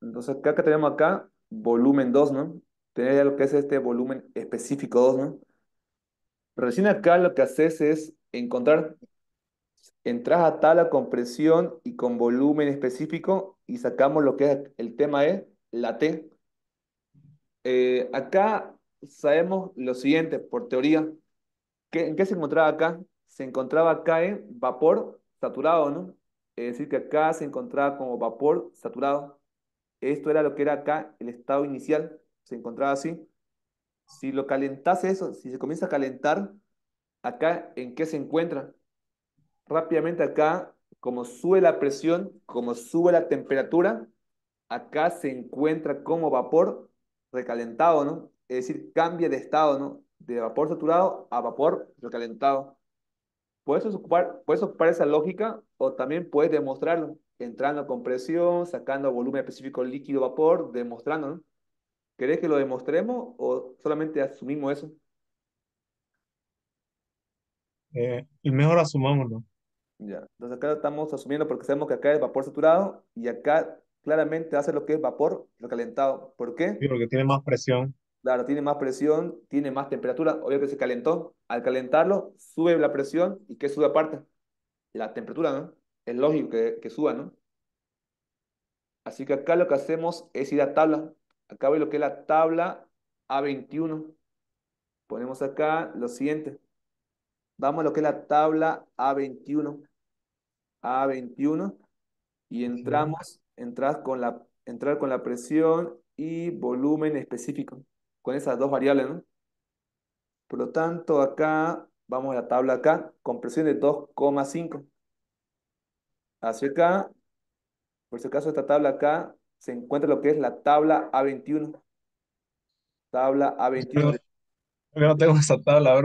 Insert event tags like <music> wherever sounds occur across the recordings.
Entonces acá que tenemos acá volumen 2, ¿no? Tener lo que es este volumen específico 2, ¿no? Recién acá lo que haces es encontrar, entras a tabla con presión y con volumen específico y sacamos lo que es el tema E, la T. Eh, acá sabemos lo siguiente, por teoría. ¿Qué- ¿En qué se encontraba acá? Se encontraba acá en vapor saturado, ¿no? Es decir, que acá se encontraba como vapor saturado. Esto era lo que era acá el estado inicial. Se encontraba así. Si lo calentase eso, si se comienza a calentar, acá, ¿en qué se encuentra? Rápidamente acá, como sube la presión, como sube la temperatura, acá se encuentra como vapor recalentado, ¿no? Es decir, cambia de estado, ¿no? De vapor saturado a vapor recalentado. Puedes ocupar, puedes ocupar esa lógica o también puedes demostrarlo, entrando con presión, sacando volumen específico líquido-vapor, demostrando, ¿no? ¿Querés que lo demostremos o solamente asumimos eso? Eh, y mejor asumámoslo. Ya. Entonces acá estamos asumiendo porque sabemos que acá es vapor saturado y acá claramente hace lo que es vapor recalentado. ¿Por qué? Sí, porque tiene más presión. Claro, tiene más presión, tiene más temperatura. Obvio que se calentó. Al calentarlo, sube la presión y ¿qué sube aparte? La temperatura, ¿no? Es lógico que, que suba, ¿no? Así que acá lo que hacemos es ir a tabla. Acá ve lo que es la tabla A21. Ponemos acá lo siguiente. Vamos a lo que es la tabla A21. A21 y entramos, entras con la, entrar con la presión y volumen específico, con esas dos variables, ¿no? Por lo tanto, acá vamos a la tabla acá, con presión de 2,5. Hacia acá, por si acaso esta tabla acá, se encuentra lo que es la tabla A21. Tabla A21. Yo, yo no tengo esa tabla.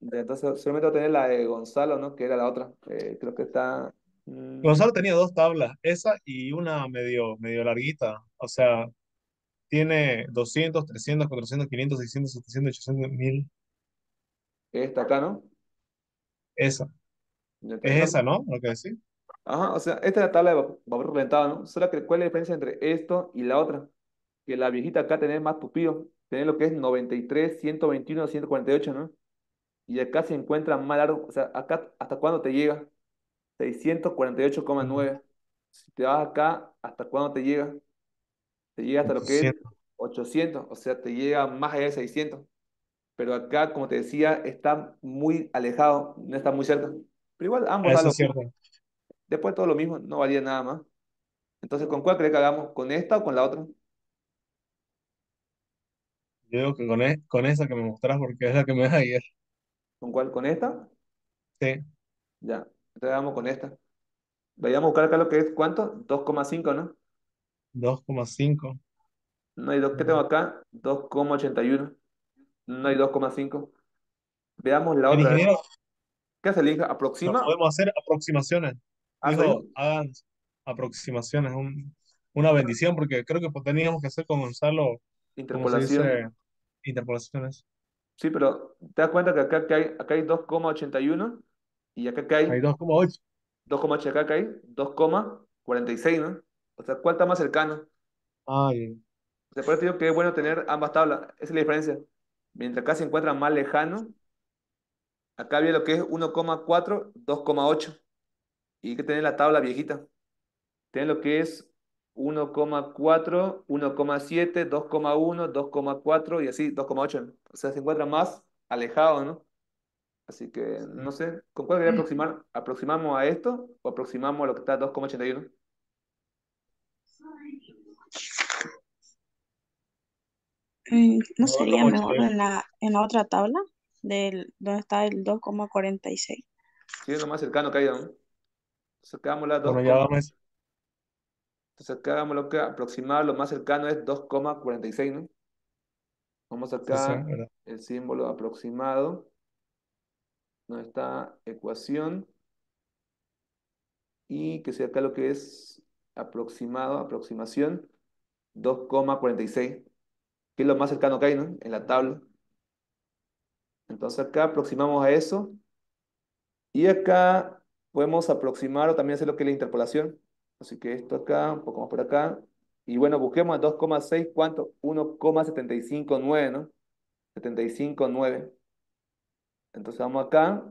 De- Entonces, solamente voy a tener la de Gonzalo, ¿no? Que era la otra. Eh, creo que está... mm, Gonzalo tenía dos tablas, esa y una medio, medio larguita. O sea, tiene 200, 300, 400, 500, 600, 700, 800, 1000. esta acá, ¿no? Esa. Ya. Es esa, ¿no? Lo que decís. Ajá, o sea, esta es la tabla de vap- vapor ¿no? Solo que, ¿cuál es la diferencia entre esto y la otra? Que la viejita acá tenés más tupido, tenés lo que es 93, 121, 148, ¿no? Y acá se encuentra más largo, o sea, acá, ¿hasta cuándo te llega? Mm, 648,9. Si te vas acá, ¿hasta cuándo te llega? Te llega hasta lo que es 800. 800, o sea, te llega más allá de 600. Pero acá, como te decía, está muy alejado, no está muy cerca. Pero igual ambos Eso es cierto. Después todo lo mismo, no valía nada más. Entonces, ¿con cuál crees que hagamos? ¿Con esta o con la otra? Yo digo que con, e- con esa que me mostrás, porque es la que me da ayer. ¿Con cuál? ¿Con esta? Sí, Ya, entonces vamos con esta. Vayamos a buscar acá lo que es, ¿cuánto? 2,5, ¿no? 2,5. No hay dos, ¿qué tengo acá? 2,81. No hay 2,5. Veamos la El otra. ingeniero, ¿Qué hace el hija? no ¿Aproxima? podemos hacer aproximaciones. ¿Hace dijo? Hagan aproximaciones, un- una bendición, porque creo que teníamos que hacer con Gonzalo, dice, interpolaciones. Sí, pero te das cuenta que acá, que hay, acá hay 2,81 y acá que Hay hay 2,8. 2,8, acá que hay 2,46, ¿no? O sea, ¿cuál está más cercano? Ay, O sea, por eso digo que es bueno tener ambas tablas. Esa es la diferencia. Mientras acá se encuentra más lejano, acá había lo que es 1,4, 2,8. Y hay que tener la tabla viejita. Tener lo que es 1,4, 1,7, 2,1, 2,4 y así 2,8. O sea, se encuentra más alejado, ¿no? Así que no sé, ¿con cuál quería aproximar? ¿Aproximamos a esto o aproximamos a lo que está 2,81? Mm, ¿No sería mejor 2,81. en la, en la otra tabla del, donde está el dos coma cuarenta y seis Sí, es lo más cercano que hay, ¿no? Entonces acá vamos a Bueno, 2, ya vamos. entonces acá lo que aproximar, lo más cercano es 2,46, ¿no? Vamos Sí, sí, acá, ¿verdad? el símbolo aproximado, donde está ecuación, y que sea acá lo que es aproximado, aproximación, 2,46, que es lo más cercano que hay, ¿no? En la tabla. Entonces acá aproximamos a eso, y acá podemos aproximar o también hacer lo que es la interpolación. Así que esto acá, un poco más por acá. Y bueno, busquemos a 2,6, ¿cuánto? 1,759, ¿no? 75,9. Entonces vamos acá,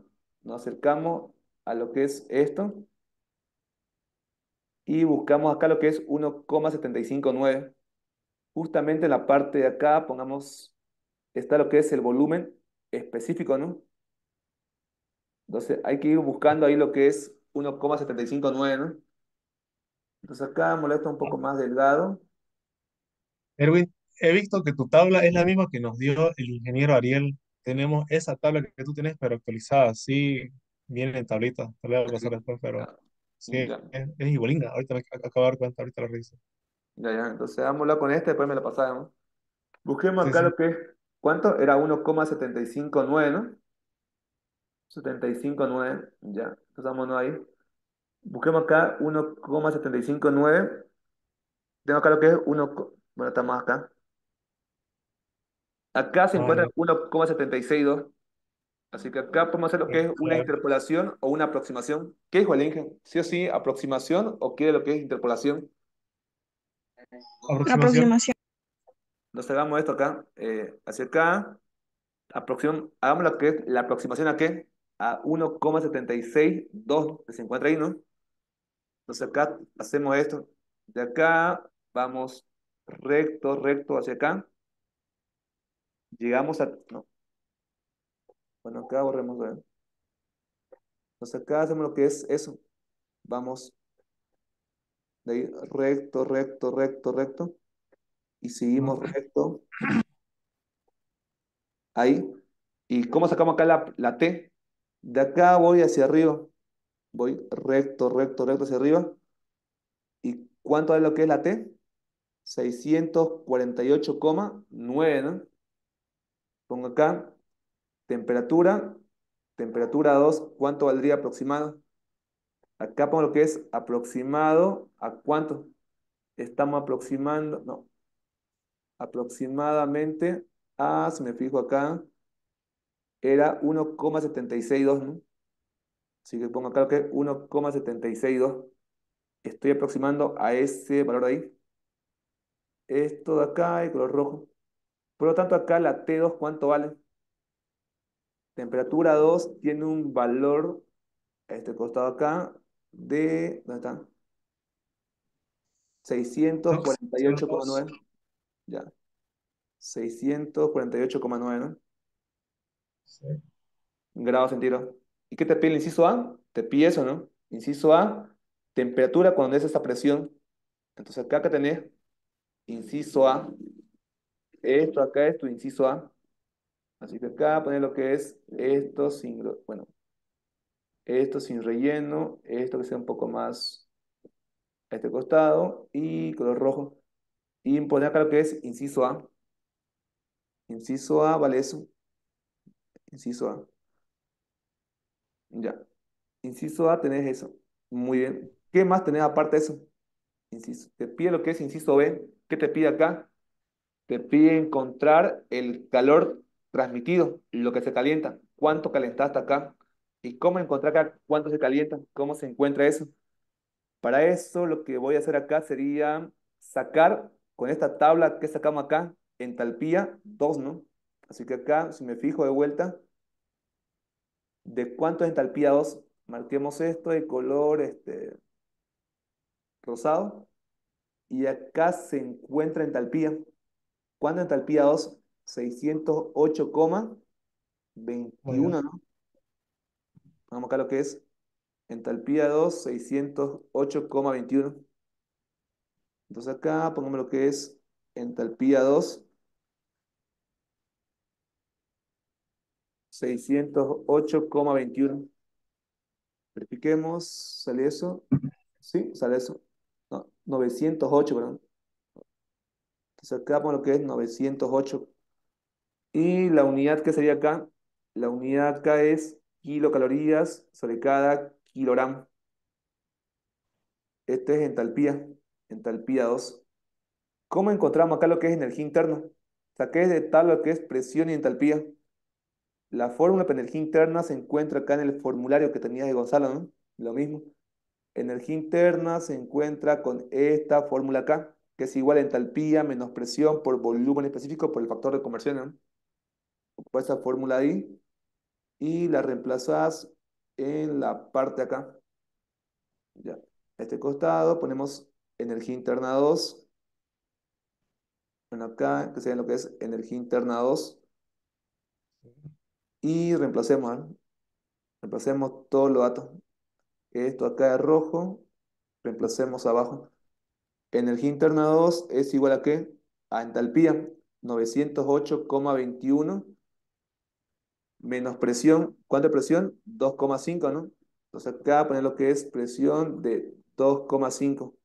nos acercamos a lo que es esto. Y buscamos acá lo que es 1,759. Justamente en la parte de acá, pongamos, está lo que es el volumen específico, ¿no? Entonces hay que ir buscando ahí lo que es 1,759, ¿no? Entonces acá molesta un poco más delgado. Erwin, he visto que tu tabla es la misma que nos dio el ingeniero Ariel. Tenemos esa tabla que tú tienes, pero actualizada, sí, viene en tablita. Te la voy a pasar después, pero sí, ya, es, es igualina. Ahorita me ac- acabo de dar cuenta, ahorita la reviso. ya, ya. Entonces hagámoslo con este, después me lo pasamos. Busquemos Sí, acá lo que es, ¿cuánto? Era 1,759, ¿no? 75,9, ya. Vámonos ahí. Busquemos acá 1,759. Tengo acá lo que es 1, co- bueno, estamos acá. Acá se Ah, encuentra ya. 1,762. Así que acá podemos hacer lo que es una Claro. interpolación o una aproximación. ¿Qué dijo el Inge? ¿Sí o sí aproximación o quiere lo que es interpolación? Aproximación. Aproximación. Entonces hagamos esto acá. eh, hacia acá. Hagamos lo que es la aproximación a qué? A 1,762 que se encuentra ahí, ¿no? Entonces acá hacemos esto. De acá vamos recto, recto hacia acá. Llegamos a... No. Bueno, acá borremos. Entonces acá hacemos lo que es eso. Vamos de ahí recto, recto, recto, recto. Y seguimos recto. Ahí. ¿Y cómo sacamos acá la, la T? De acá voy hacia arriba. Voy recto, recto, recto hacia arriba. ¿Y cuánto es lo que es la T? 648,9, ¿no? Pongo acá, temperatura, temperatura 2, ¿cuánto valdría aproximado? Acá pongo lo que es aproximado, ¿a cuánto? Estamos aproximando, no, aproximadamente, ah, si me fijo acá, era 1,762, ¿no? Así que pongo acá lo que es 1,762. Estoy aproximando a ese valor de ahí. Esto de acá, el color rojo. Por lo tanto, acá la T2, ¿cuánto vale? Temperatura 2 tiene un valor, a este costado acá, de, ¿dónde está? Dos, 648,9. Ya, 648,9, ¿no? sí. Grados centígrados. ¿Y qué te pide el inciso A? Te pide eso, ¿no? Inciso A, temperatura cuando es esa presión. Entonces acá que tenés inciso A. Esto acá es tu inciso A. Así que acá poner lo que es esto sin, bueno, esto sin relleno, esto que sea un poco más a este costado y color rojo. Y poner acá lo que es inciso A. Inciso A vale eso. Inciso A. Ya. Inciso A tenés eso. Muy bien. ¿Qué más tenés aparte de eso? Inciso. Te pide lo que es inciso B. ¿Qué te pide acá? Te pide encontrar el calor transmitido, lo que se calienta. ¿Cuánto calentaste acá? ¿Y cómo encontrar acá cuánto se calienta? ¿Cómo se encuentra eso? Para eso lo que voy a hacer acá sería sacar con esta tabla que sacamos acá, entalpía 2, ¿no? Así que acá, si me fijo de vuelta, ¿de cuánto es entalpía 2? Marquemos esto de color este, rosado. Y acá se encuentra entalpía. ¿Cuánto entalpía 2? 608,21, ¿no? Vamos acá lo que es entalpía 2, 608,21. Entonces acá pongamos lo que es entalpía 2, 608,21. Verifiquemos, ¿sale eso? Sí, sale eso. No, 908, perdón. Entonces acá pongamos lo que es 908. Y la unidad que sería acá, la unidad acá es kilocalorías sobre cada kilogramo. Este es entalpía, entalpía 2. ¿Cómo encontramos acá lo que es energía interna? Saqué de tal lo que es presión y entalpía. La fórmula para energía interna se encuentra acá en el formulario que tenías de Gonzalo, ¿no? Lo mismo. Energía interna se encuentra con esta fórmula acá, que es igual a entalpía menos presión por volumen específico por el factor de conversión. ¿no? Ocupa esa fórmula ahí y la reemplazas en la parte acá. Ya. Este costado ponemos energía interna 2. Bueno, acá, que sería lo que es energía interna 2. Y reemplacemos, ¿eh? reemplacemos todos los datos. Esto acá es rojo, reemplacemos abajo. Energía interna 2 es igual a qué? A entalpía, 908,21 menos presión. ¿Cuánta presión? 2,5, ¿no? Entonces acá poner lo que es presión de 2,5.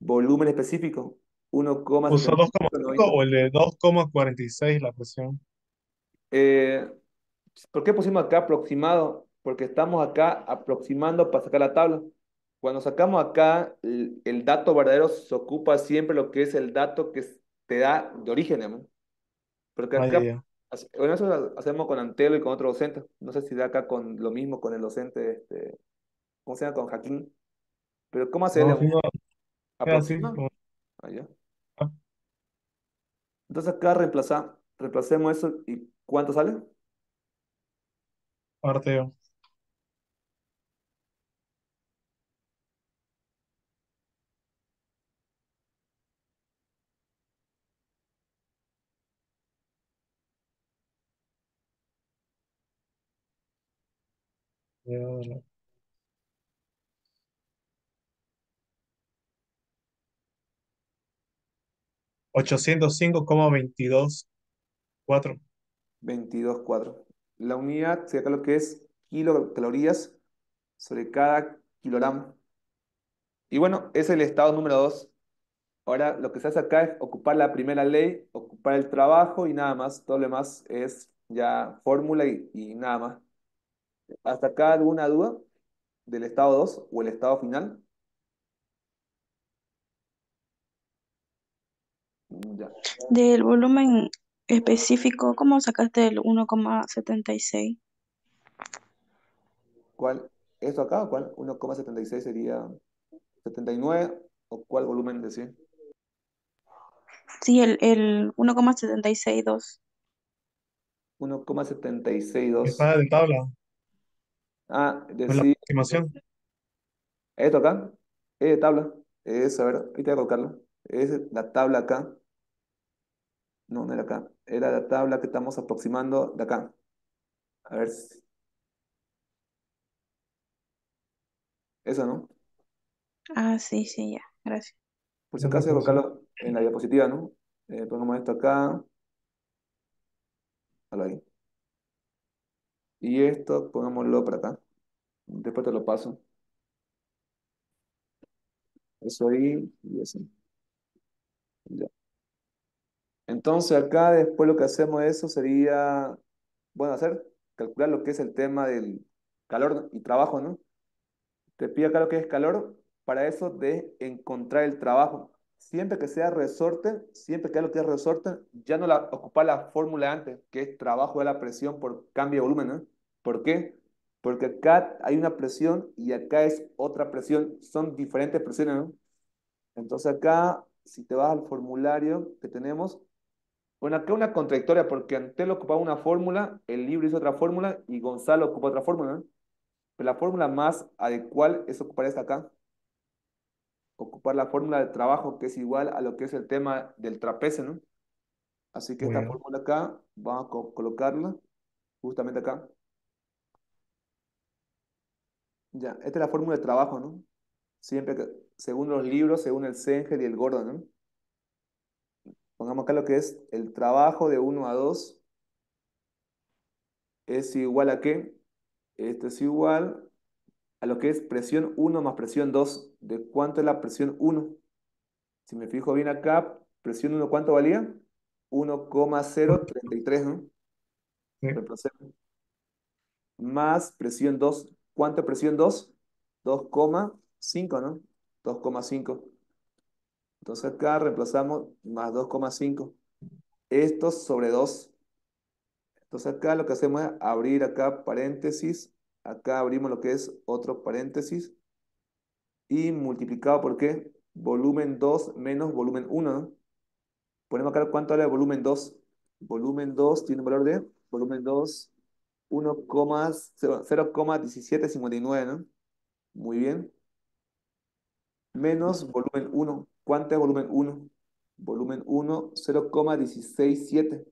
Volumen específico, 1,5. ¿Usó 2,5 o el de 2,46 la presión? Eh, ¿por qué pusimos acá aproximado? Porque estamos acá aproximando para sacar la tabla. Cuando sacamos acá el, el dato verdadero, se ocupa siempre lo que es el dato que te da de origen, ¿no? Porque Ah, acá Bueno, eso lo hacemos con Antelo y con otro docente. No sé si da acá con lo mismo con el docente, este, ¿cómo se llama? Con Jaquín. Pero ¿cómo hacerle? No, así. ¿Aproxima? como- Ah, ya. ah, Entonces acá reemplaza, reemplacemos eso y ¿cuánto sale? Parteo. Ya, no. 805,224. 22,4. La unidad, acá lo que es kilocalorías sobre cada kilogramo. Y bueno, es el estado número 2. Ahora lo que se hace acá es ocupar la primera ley, ocupar el trabajo y nada más. Todo lo demás es ya fórmula y, y nada más. ¿Hasta acá alguna duda del estado 2 o el estado final? Mm, Ya. Del volumen específico, ¿cómo sacaste el 1,76? ¿Cuál? ¿Esto acá o cuál? 1,76 sería 79 o cuál volumen decía? Sí, el, el 1,762. 1,762. Está de tabla. Ah, es la decir, aproximación. esto acá, es de tabla. Es, a ver, ahí te voy a colocarlo. Es la tabla acá. No, no era acá. Era la tabla que estamos aproximando de acá. A ver, si- eso, ¿no? Ah, sí, sí, ya, gracias. Por si acaso, colocarlo en la diapositiva, ¿no? Eh, pongamos esto acá. Ahí. Y esto, pongámoslo para acá. Después te lo paso. Eso ahí y eso. Ya. Entonces acá después lo que hacemos de eso sería, bueno, hacer, calcular lo que es el tema del calor y trabajo, ¿no? Te pido acá lo que es calor, para eso de encontrar el trabajo. Siempre que sea resorte, siempre que haya lo que es resorte, ya no la, ocupar la fórmula antes, que es trabajo de la presión por cambio de volumen, ¿no? ¿Por qué? Porque acá hay una presión y acá es otra presión, son diferentes presiones, ¿no? Entonces acá, si te vas al formulario que tenemos, bueno, acá una contradictoria, porque Antelo ocupaba una fórmula, el libro hizo otra fórmula y Gonzalo ocupa otra fórmula, ¿no? Pero la fórmula más adecuada es ocupar esta acá. Ocupar la fórmula de trabajo, que es igual a lo que es el tema del trapecio, ¿no? Así que esta fórmula acá, vamos a co- colocarla justamente acá. Ya, esta es la fórmula de trabajo, ¿no? Siempre que, según los libros, según el Senger y el Gordon, ¿no? Pongamos acá lo que es el trabajo de 1 a 2 es igual a qué? Esto es igual a lo que es presión 1 más presión 2. ¿De cuánto es la presión 1? Si me fijo bien acá, presión 1, ¿cuánto valía? 1,033, ¿no? sí. Más presión 2. ¿Cuánto es presión 2? 2,5, ¿no? 2,5. Entonces acá reemplazamos más 2,5. Esto sobre 2. Entonces acá lo que hacemos es abrir acá paréntesis. Acá abrimos lo que es otro paréntesis. y multiplicado por qué? Volumen 2 menos volumen 1, ¿no? Ponemos acá cuánto vale el volumen 2. Volumen 2 tiene un valor de, volumen 2, 0,1759, ¿no? Muy bien. Menos volumen 1. ¿Cuánto es volumen 1? Volumen 1, 0,167.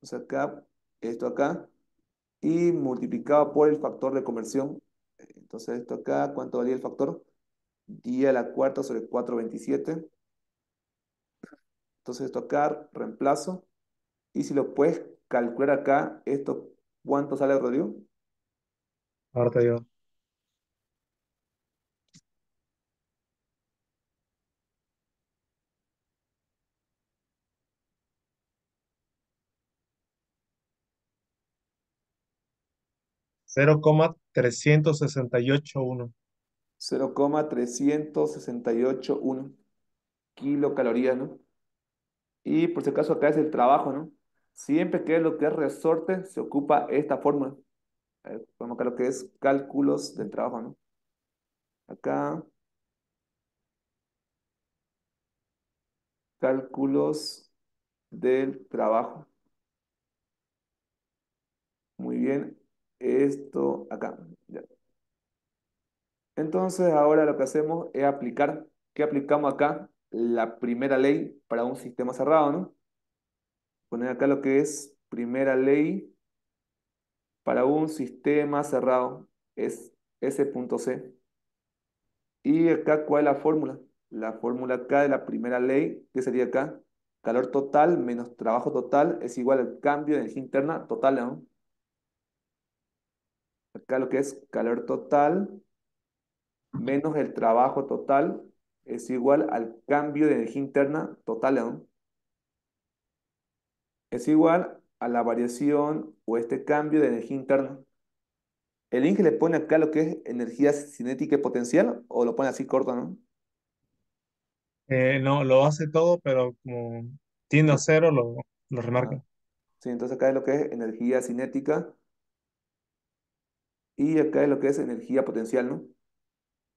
O sea, acá, esto acá, y multiplicado por el factor de conversión. Entonces, esto acá, ¿cuánto valía el factor? 10 a la cuarta sobre 427. Entonces, esto acá, reemplazo. Y si lo puedes calcular acá, esto, ¿cuánto sale, Rodrigo? Ahora te 0,3681. 0,3681 kilocalorías, ¿no? Y por si acaso acá es el trabajo, ¿no? Siempre que es lo que es resorte, se ocupa esta fórmula. Vamos acá lo que es cálculos del trabajo, ¿no? Acá, cálculos del trabajo. Muy bien. Esto acá. Entonces, ahora lo que hacemos es aplicar. ¿Qué aplicamos acá? La primera ley para un sistema cerrado, ¿no? Poner acá lo que es primera ley para un sistema cerrado. Es S.C. Y acá, ¿cuál es la fórmula? La fórmula acá de la primera ley, que sería acá, calor total menos trabajo total es igual al cambio de energía interna total, ¿no? Acá lo que es calor total menos el trabajo total es igual al cambio de energía interna total, ¿no? Es igual a la variación o este cambio de energía interna. El Inge le pone acá lo que es energía cinética y potencial o lo pone así corto, ¿no? Eh, no, lo hace todo, pero como tiende a cero, lo, lo remarca. Sí, entonces acá es lo que es energía cinética y acá es lo que es energía potencial, ¿no?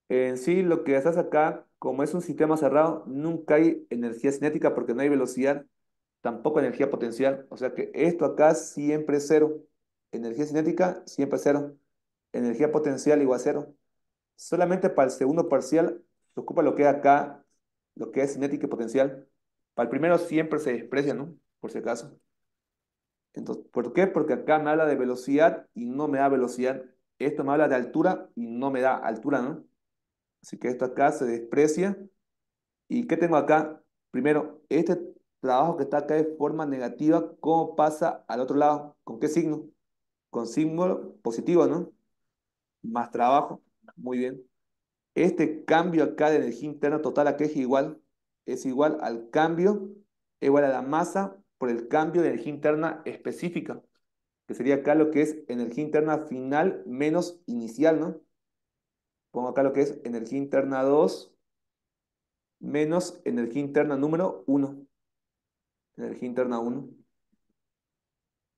En sí, lo que haces acá, como es un sistema cerrado, nunca hay energía cinética porque no hay velocidad, tampoco energía potencial. O sea que esto acá siempre es cero. Energía cinética siempre es cero. Energía potencial igual a cero. Solamente para el segundo parcial se ocupa lo que es acá, lo que es cinética y potencial. Para el primero siempre se desprecia, ¿no? Por si acaso. Entonces, ¿por qué? Porque acá me habla de velocidad y no me da velocidad. Esto me habla de altura y no me da altura, ¿no? Así que esto acá se desprecia. ¿Y qué tengo acá? Primero, este trabajo que está acá de forma negativa, ¿cómo pasa al otro lado? ¿Con qué signo? Con signo positivo, ¿no? Más trabajo. Muy bien. Este cambio acá de energía interna total acá es igual. Es igual al cambio, igual a la masa por el cambio de energía interna específica. Sería acá lo que es energía interna final menos inicial, ¿no? Pongo acá lo que es energía interna 2 menos energía interna número 1. Energía interna 1.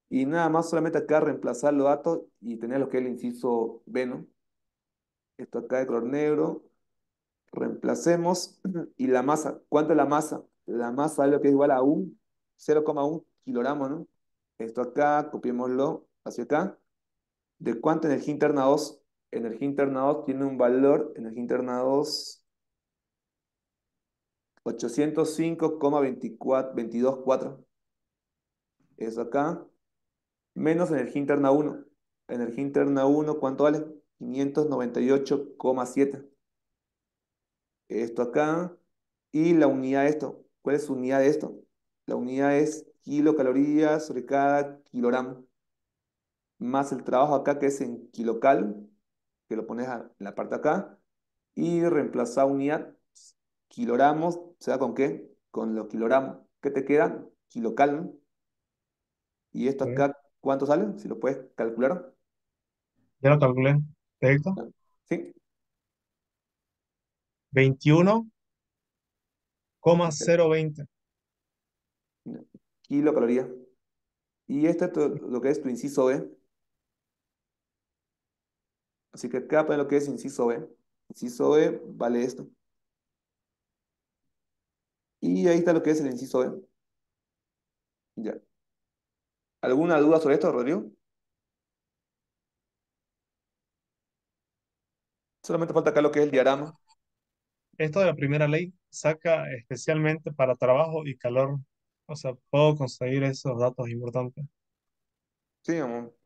Y nada más solamente acá reemplazar los datos y tener lo que es el inciso B, ¿no? Esto acá de color negro. Reemplacemos. <clears throat> Y la masa. ¿Cuánto es la masa? La masa es lo que es igual a un 0,1 kilogramo, ¿no? Esto acá, copiémoslo hacia acá. ¿De cuánto energía interna 2? Energía interna 2 tiene un valor, energía interna 2, 805,224. Eso acá. Menos energía interna 1. Energía interna 1, ¿cuánto vale? 598,7. Esto acá. Y la unidad de esto. ¿Cuál es su unidad de esto? La unidad es kilocalorías sobre cada kilogramo. Más el trabajo acá que es en kilocal, que lo pones en la parte acá. Y reemplazar unidad, kilogramos, ¿se da con qué? Con los kilogramos. ¿Qué te queda? Kilocal. Y esto acá, ¿cuánto sale? Si lo puedes calcular. Ya lo calculé. ¿Perfecto? ¿Sí? 21,020. Kilocalorías. Y esto es tu- lo que es tu inciso B. Así que acá pones lo que es inciso B. Inciso B vale esto. Y ahí está lo que es el inciso B. Ya. ¿Alguna duda sobre esto, Rodrigo? Solamente falta acá lo que es el diagrama. Esto de la primera ley saca especialmente para trabajo y calor. O sea, puedo conseguir esos datos importantes. Sí.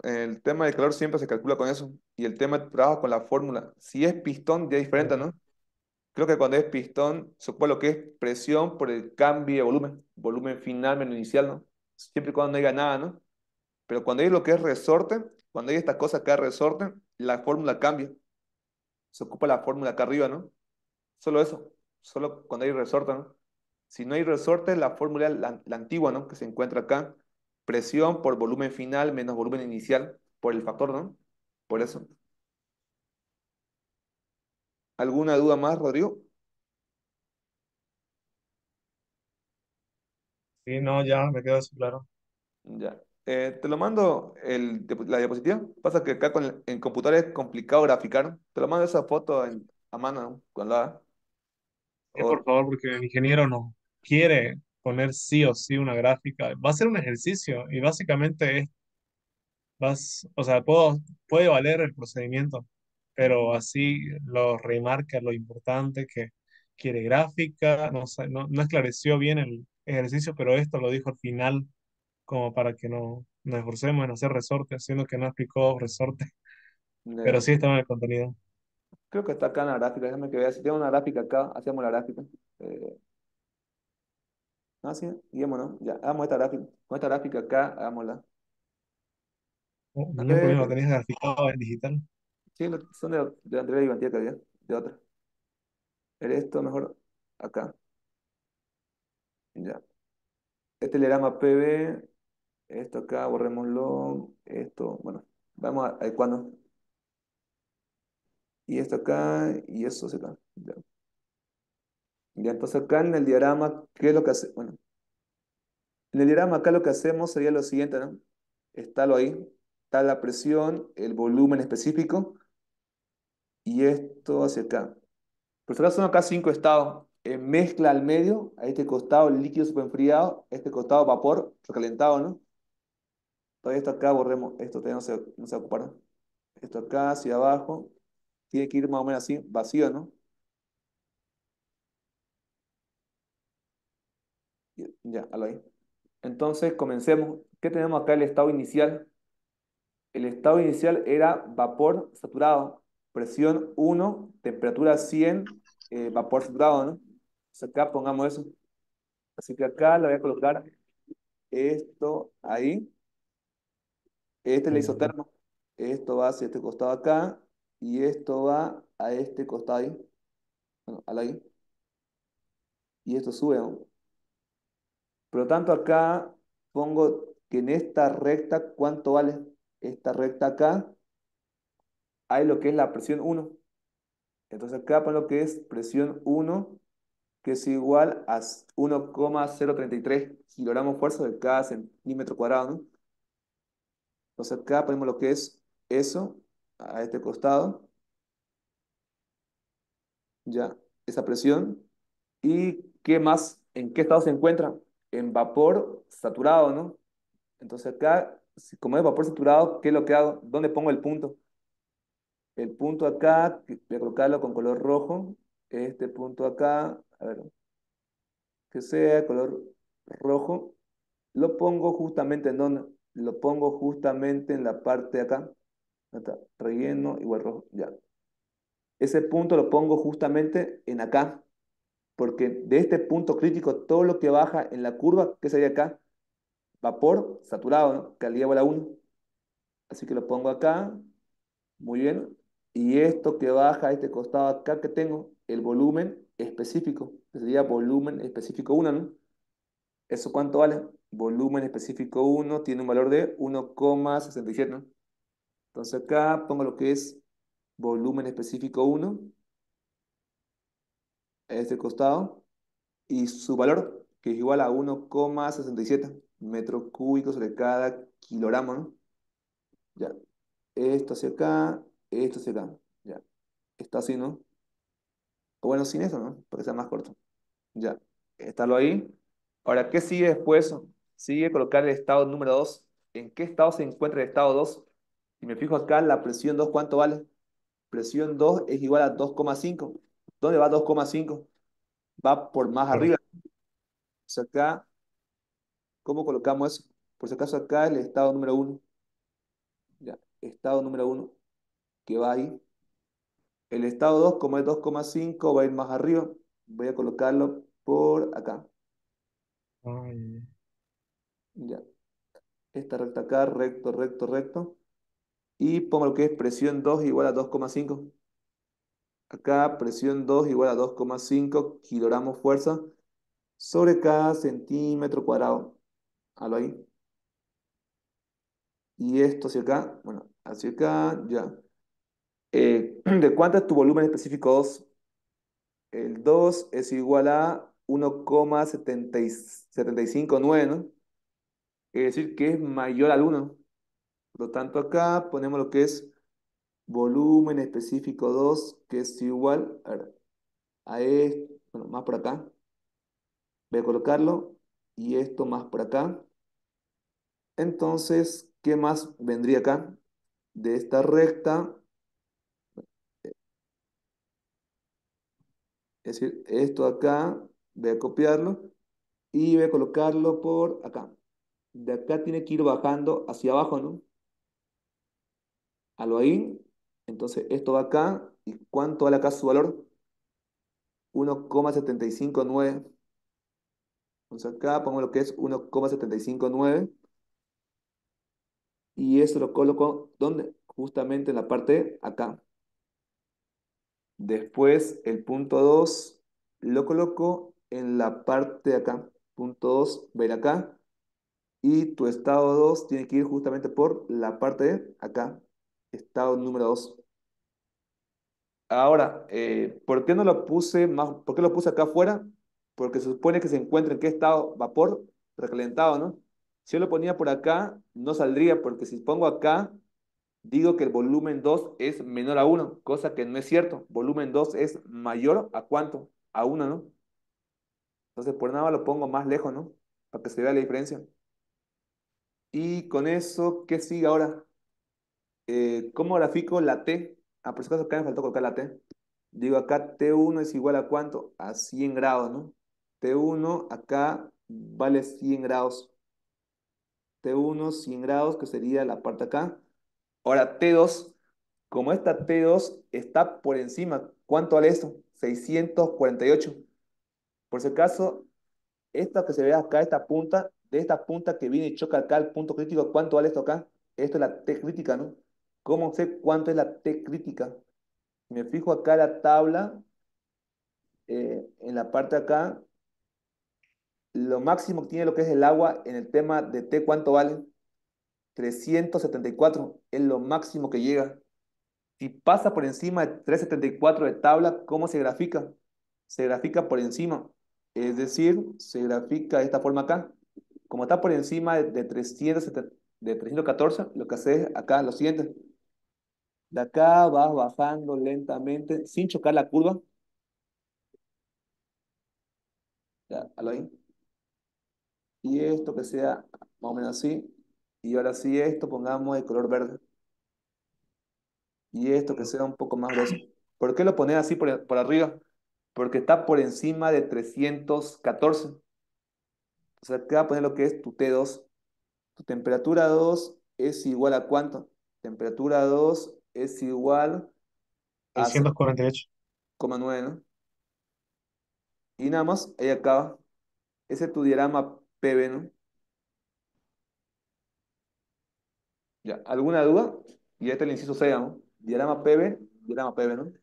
El tema del calor siempre se calcula con eso. Y el tema de trabajo con la fórmula. Si es pistón, ya es diferente, ¿no? Creo que cuando es pistón, ocupa lo que es presión por el cambio de volumen. Volumen final menos inicial, ¿no? Siempre y cuando no haya nada, ¿no? Pero cuando hay lo que es resorte, cuando hay esta cosa acá resorte, la fórmula cambia. Se ocupa la fórmula acá arriba, ¿no? Solo eso. Solo cuando hay resorte, ¿no? Si no hay resorte, la fórmula, la, la antigua, ¿no? Que se encuentra acá. Presión por volumen final menos volumen inicial por el factor, ¿no? Por eso. ¿Alguna duda más, Rodrigo? Sí, no, ya me quedó eso claro. Ya. Eh, te lo mando el, la diapositiva. Pasa que acá con el- en computador es complicado graficar. Te lo mando esa foto en- a mano, ¿no? Con la... Es por favor, porque el ingeniero no quiere poner sí o sí una gráfica. Va a ser un ejercicio y básicamente es, vas, o sea, puedo, puede valer el procedimiento, pero así lo remarca lo importante que quiere gráfica, no, no, no esclareció bien el ejercicio, pero esto lo dijo al final como para que no nos esforcemos en hacer resorte, siendo que no explicó resorte, pero eh, sí estaba en el contenido. creo que está acá en la gráfica. Déjame que vea. Si tengo una gráfica acá, hacemos la gráfica. Eh, ah, sí, guiémonos. Ya, hagamos esta gráfica. Con esta gráfica acá, hagámosla. Oh, A no hay problema, lo tenías graficado en digital. sí, lo- son de, de Andrea y que había, de otra. Era esto mejor acá. Ya. Este le llama PB. Esto acá, borrémoslo. Esto, bueno, vamos a adecuando. Y esto acá, y eso hacia acá. Ya. Ya, entonces acá en el diagrama, ¿qué es lo que hace? Bueno, en el diagrama acá lo que hacemos sería lo siguiente, ¿no? Está lo ahí, está la presión, el volumen específico, y esto hacia acá. Por si acaso son acá cinco estados. En mezcla al medio, a este costado líquido superenfriado, a este costado vapor recalentado, ¿no? Todo esto acá, borremos, esto no se, no se va a ocupar. Esto acá hacia abajo, tiene que ir más o menos así, vacío, ¿no? Y- Ya, a ahí. Entonces, comencemos. ¿Qué tenemos acá? El estado inicial. El estado inicial era vapor saturado, presión 1, temperatura 100, eh, vapor saturado, ¿no? Entonces acá pongamos eso. Así que acá le voy a colocar esto ahí. Este es el isotermo. Esto va hacia este costado acá y esto va a este costado ahí. Bueno, al ahí. Y esto sube, ¿no? Por lo tanto, acá pongo que en esta recta, ¿cuánto vale? Esta recta acá hay lo que es la presión 1. Entonces acá pongo lo que es presión 1, que es igual a 1,033 kilogramos fuerza de cada centímetro cuadrado. Entonces acá ponemos lo que es eso a este costado, ya, esa presión. ¿Y qué más? ¿En qué estado se encuentra? En vapor saturado, ¿no? Entonces acá, como es vapor saturado, ¿qué es lo que hago? ¿Dónde pongo el punto? El punto acá, voy a colocarlo con color rojo. Este punto acá, a ver, que sea color rojo. Lo pongo justamente en donde, lo pongo justamente en la parte de acá. Relleno igual rojo, ya. Ese punto lo pongo justamente en acá, porque de este punto crítico, todo lo que baja en la curva, ¿qué sería acá? Vapor saturado, ¿no? Calidad igual a 1. Así que lo pongo acá, muy bien. Y esto que baja a este costado acá que tengo, el volumen específico, sería volumen específico 1, ¿no? ¿Eso cuánto vale? Volumen específico 1 tiene un valor de 1,67, ¿no? Entonces acá pongo lo que es volumen específico 1, este costado, y su valor, que es igual a 1,67 metros cúbicos sobre cada kilogramo, ¿no? Ya. Esto hacia acá, esto hacia acá. Ya. Está así, ¿no? O bueno, sin eso, ¿no? Porque sea más corto. Ya, estarlo ahí. Ahora, ¿qué sigue después? Sigue colocar el estado número 2. ¿En qué estado se encuentra el estado 2? Si me fijo acá, la presión 2, ¿cuánto vale? Presión 2 es igual a 2,5. ¿Dónde va 2,5? Va por más arriba. Acá, ¿cómo colocamos eso? Por si acaso acá el estado número 1. Ya, estado número 1, que va ahí. El estado 2, como es 2,5, va a ir más arriba. Voy a colocarlo por acá. Ay, Ya. Esta recta acá, recto, recto, recto. Y pongo lo que es presión 2 igual a 2,5. Acá presión 2 igual a 2,5 kilogramos fuerza sobre cada centímetro cuadrado. Halo ahí. Y esto hacia acá, bueno, hacia acá, ya. Eh, <clears throat> ¿de cuánto es tu volumen específico 2? El 2 es igual a 1,759, ¿no? Es decir, que es mayor al 1. Por lo tanto, acá ponemos lo que es volumen específico 2, que es igual a, a esto, bueno, más por acá. Voy a colocarlo y esto más por acá. Entonces, ¿qué más vendría acá? De esta recta, es decir, esto acá, voy a copiarlo y voy a colocarlo por acá. De acá tiene que ir bajando hacia abajo, ¿no? Algo ahí. Entonces, esto va acá. ¿Y cuánto vale acá su valor? 1,759. Entonces acá pongo lo que es 1,759. Y eso lo coloco, ¿dónde? Justamente en la parte acá. Después el punto 2 lo coloco en la parte de acá. Punto 2 va acá. Y tu estado 2 tiene que ir justamente por la parte de acá. Estado número 2. Ahora, eh, ¿por qué no lo puse más? ¿Por qué lo puse acá afuera? Porque se supone que se encuentra en qué estado? Vapor recalentado, ¿no? Si yo lo ponía por acá, no saldría, porque si pongo acá, digo que el volumen 2 es menor a 1, cosa que no es cierto. Volumen 2 es mayor a cuánto? A 1, ¿no? Entonces, por nada lo pongo más lejos, ¿no? Para que se vea la diferencia. Y con eso, ¿qué sigue ahora? Eh, ¿cómo grafico la T? Ah, por si acaso acá me faltó colocar la T. Digo, acá T1 es igual a cuánto? A 100 grados, ¿no? T1 acá vale 100 grados. T1, 100 grados, que sería la parte acá. Ahora, T2, como esta T2 está por encima, ¿cuánto vale esto? 648. Por si acaso, esta que se ve acá, esta punta, de esta punta que viene y choca acá al punto crítico, ¿cuánto vale esto acá? Esto es la T crítica, ¿no? ¿Cómo sé cuánto es la T crítica? Me fijo acá la tabla, eh, en la parte de acá, lo máximo que tiene lo que es el agua en el tema de T, ¿cuánto vale? 374 es lo máximo que llega. Si pasa por encima de 374 de tabla, ¿cómo se grafica? Se grafica por encima. Es decir, se grafica de esta forma acá. Como está por encima de, de 370 de 314, lo que hace es acá lo siguiente. De acá vas bajando lentamente, sin chocar la curva. Ya. Y esto que sea más o menos así. Y ahora sí esto pongamos de color verde. Y esto que sea un poco más grueso. ¿Por qué lo pones así por, por arriba? Porque está por encima de 314. O sea, acá poner lo que es tu T2. Tu temperatura 2 es igual a cuánto? Temperatura 2 es igual a 648. 0,9, ¿no? Y nada más, ahí acaba. Ese es tu diagrama PV, ¿no? Ya, ¿alguna duda? Y este es el inciso C, ¿no? Diagrama PV, diagrama PV, ¿no?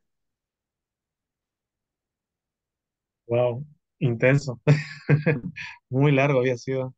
Wow, intenso. <laughs> Muy largo había sido.